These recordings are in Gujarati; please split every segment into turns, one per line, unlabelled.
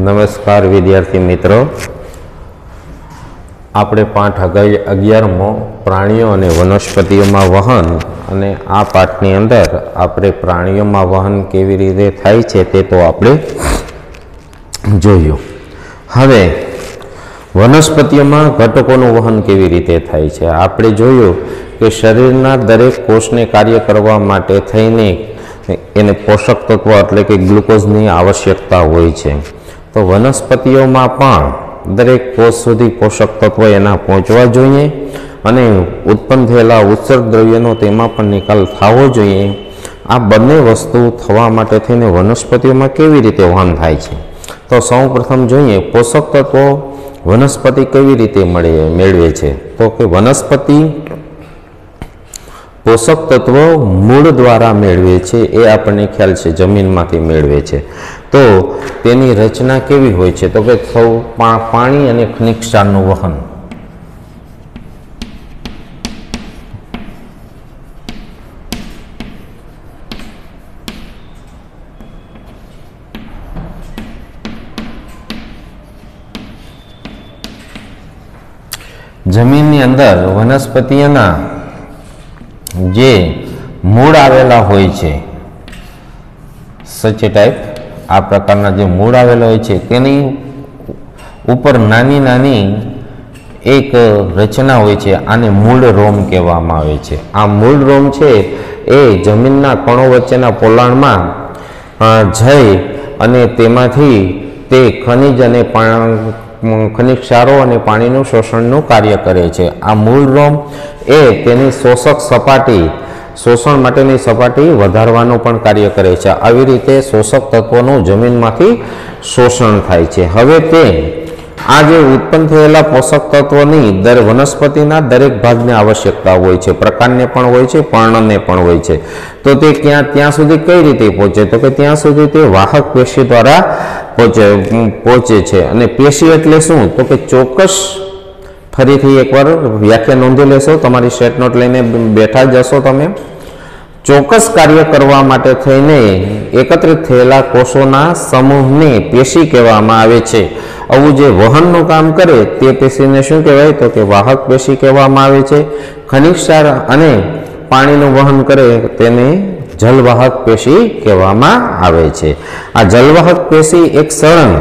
નમસ્કાર વિદ્યાર્થી મિત્રો. આપણે પાઠ અગિ- અગિયારમો પ્રાણીઓ અને વનસ્પતિઓમાં વહન અને આ પાઠની અંદર આપણે પ્રાણીઓમાં વહન કેવી રીતે થાય છે તે તો આપણે જોયું. હવે, વનસ્પતિઓમાં ઘટકોનું વહન કેવી રીતે થાય છે? આપણે જોયું કે શરીરના દરેક કોષને કાર્ય કરવા માટે થઈને એને પોષક તત્વો એટલે કે ગ્લુકોઝની આવશ્યકતા હોય છે. તો વનસ્પતિઓમાં પણ દરેક કોષ સુધી પોષક તત્વો એના પહોંચવા જોઈએ અને ઉત્પન્ન થયેલા ઉત્સર્ગ દ્રવ્યનો તેમાં પણ નિકાલ થવો જોઈએ. આ બંને વસ્તુ થવા માટે થઈને વનસ્પતિઓમાં કેવી રીતે વહન થાય છે? તો સૌ પ્રથમ જોઈએ પોષક તત્વો વનસ્પતિ કેવી રીતે મળે, મેળવે છે? તો કે વનસ્પતિ પોષક તત્વો મૂળ દ્વારા મેળવે છે, એ આપણને ખ્યાલ છે, જમીનમાંથી મેળવે છે. તો તેની રચના કેવી હોય છે? તો કે સૌ પાણી અને ખનિજ વહન. જમીનની અંદર વનસ્પતિઓના જે મૂળ આવેલા હોય છે. સચે ટાઈપ આ પ્રકારના જે મૂળ આવેલા હોય છે, તેની ઉપર નાની નાની એક રચના હોય છે, આને મૂળ રોમ કહેવામાં આવે છે. આ મૂળ રોમ છે, એ જમીનના કણો વચ્ચેના પોલાણમાં જઈ અને તેમાંથી તે ખનિજ અને ખનિજ ક્ષારો અને પાણીનું શોષણનું કાર્ય કરે છે. આ મૂળ રોમ એ તેની શોષક સપાટી, શોષણ માટેની સપાટી વધારવાનું પણ કાર્ય કરે છે. આવી રીતે શોષક તત્વોનું જમીનમાંથી શોષણ થાય છે. હવે તે આ જે ઉત્પન્ન થયેલા પોષક તત્વોની દર વનસ્પતિના દરેક ભાગને આવશ્યકતા હોય છે. પ્રકારને પણ હોય છે, પર્ણને પણ હોય છે. તો તે ક્યાં, ત્યાં સુધી કઈ રીતે પહોંચે? તો કે ત્યાં સુધી તે વાહક પેશી દ્વારા પહોંચે પહોંચે છે. અને પેશી એટલે શું? તો કે ચોક્કસ ફરીથી એકવાર વ્યાખ્યા નોંધી લેશો. તમારી શેટ નોટ લઈને બેઠા જશો તમે. ચોક્કસ કાર્ય કરવા માટે થઈને એકત્રિત થયેલા કોષોના સમૂહને પેશી કહેવામાં આવે છે. આવું જે વહનનું કામ કરે તે પેશીને શું કહેવાય? તો કે વાહક પેશી કહેવામાં આવે છે. ખનિજ સાર અને પાણીનું વહન કરે તેને જલવાહક પેશી કહેવામાં આવે છે. આ જલવાહક પેશી એક સળંગ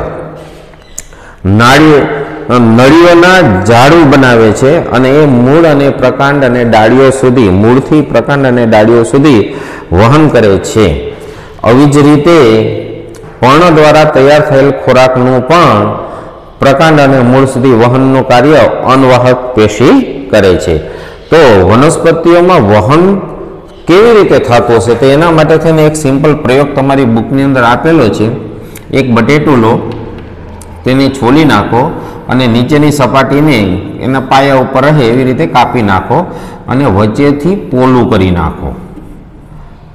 નાળીઓ નળીઓના ઝાડુ બનાવે છે અને એ મૂળ અને પ્રકાંડ અને ડાળીઓ સુધી, મૂળથી પ્રકાંડ અને ડાળીઓ સુધી વહન કરે છે. આવી જ રીતે પર્ણ દ્વારા તૈયાર થયેલ ખોરાકનું પણ પ્રકાંડ અને મૂળ સુધી વહનનું કાર્ય અનવાહક પેશી કરે છે. તો વનસ્પતિઓમાં વહન કેવી રીતે થતું હશે તો એના માટે થઈને એક સિમ્પલ પ્રયોગ તમારી બુકની અંદર આપેલો છે. એક બટેટું લો, તેને છોલી નાખો અને નીચેની સપાટીને એના પાયા ઉપર રહે એવી રીતે કાપી નાખો અને વચ્ચેથી પોલું કરી નાખો.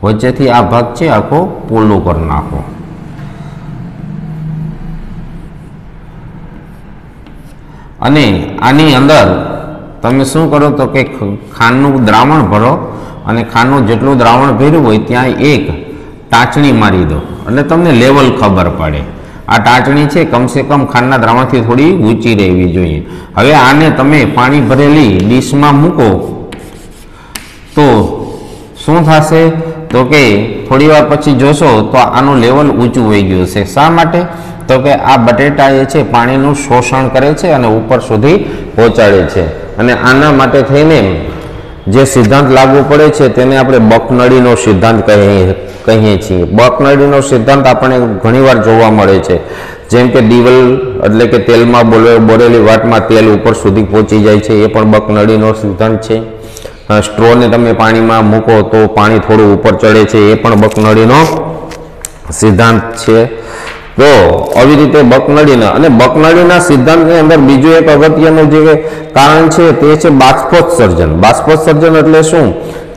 વચ્ચેથી આ ભાગ છે, આખો પોલું કરી નાખો. અને આની અંદર તમે શું કરો તો કે ખાંડનું દ્રાવણ ભરો અને ખાંડનું જેટલું દ્રાવણ ભર્યું હોય ત્યાં એક ટાંચણી મારી દો. એટલે તમને લેવલ ખબર પડે. આ ટાંચણી છે, કમસે કમ ખાંડના દ્રાવણથી થોડી ઊંચી રહેવી જોઈએ. હવે આને તમે પાણી ભરેલી ડીશમાં મૂકો. તો શું થશે? તો કે થોડી વાર પછી જોશો તો આનું લેવલ ઊંચું હોઈ ગયું છે શા માટે? તો કે આ બટેટા એ છે, પાણીનું શોષણ કરે છે અને ઉપર સુધી પહોંચાડે છે. અને આના માટે થઈને જે સિદ્ધાંત લાગુ પડે છે તેને આપણે બકનળીનો સિદ્ધાંત કહીએ કહીએ છીએ. બકનળીનો સિદ્ધાંત આપણને ઘણીવાર જોવા મળે છે. જેમ કે દીવલ એટલે કે તેલમાં બોલે બોરેલી વાટમાં તેલ ઉપર સુધી પહોંચી જાય છે, એ પણ બકનળીનો સિદ્ધાંત છે. સ્ટ્રોને તમે પાણીમાં મૂકો તો પાણી થોડું ઉપર ચડે છે, એ પણ બકનળીનો સિદ્ધાંત છે. તો આવી રીતે બકનળીના અને બકનળીના સિદ્ધાંતની અંદર બીજું એક અગત્યનું જે કારણ છે તે છે બાષ્પોત્સર્જન. બાષ્પોત્સર્જન એટલે શું?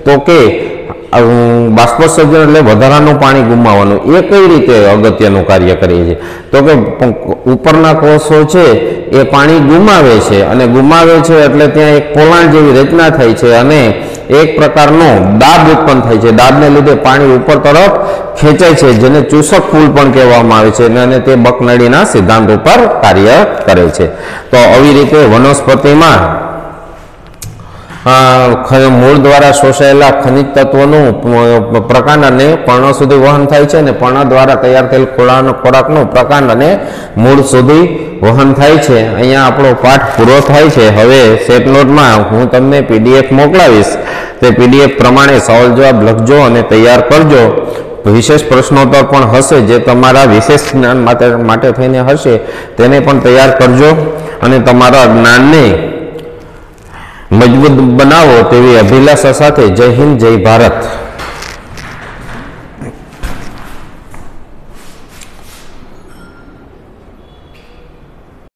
તો કે બાષ્પોત્સર્જન એટલે વધારાનું પાણી ગુમાવવાનું. એ કઈ રીતે અગત્યનું કાર્ય કરે છે? તો કે ઉપરના કોષો છે એ પાણી ગુમાવે છે, અને ગુમાવે છે એટલે ત્યાં એક પોલાણ જેવી રચના થાય છે, અને એક પ્રકારનો દાબ ઉત્પન્ન થાય છે. દાબને લીધે પાણી ઉપર તરફ ખેંચાય છે, જેને ચૂસક પુલ પણ કહેવામાં આવે છે અને તે બકનળીના સિદ્ધાંત ઉપર કાર્ય કરે છે. તો આવી રીતે વનસ્પતિમાં મૂળ દ્વારા શોષાયેલા ખનિજ તત્વોનું પ્રકાંડ અને પર્ણ સુધી વહન થાય છે અને પર્ણ દ્વારા તૈયાર થયેલ ખોળાનો ખોરાકનું પ્રકાંડ અને મૂળ સુધી વહન થાય છે. અહીંયા આપણો પાઠ પૂરો થાય છે. હવે સેટ નોટમાં હું તમને પીડીએફ મોકલાવીશ. તે પીડીએફ પ્રમાણે સવાલ જવાબ લખજો અને તૈયાર કરજો. વિશેષ પ્રશ્નોત્તર પણ હશે જે તમારા વિશેષ જ્ઞાન માટે થઈને હશે. તેને પણ તૈયાર કરજો અને તમારા જ્ઞાનને મજબૂત બનાવો તેવી અભિલાષા સાથે જય હિન્દ જય ભારત.